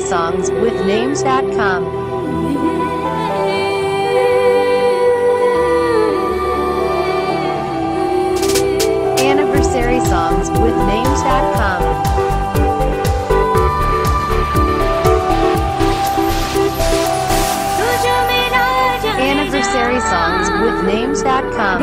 playsongwithnames.com. Anniversary songs with names.com. Anniversary songs with names.com.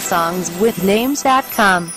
songs with names.com.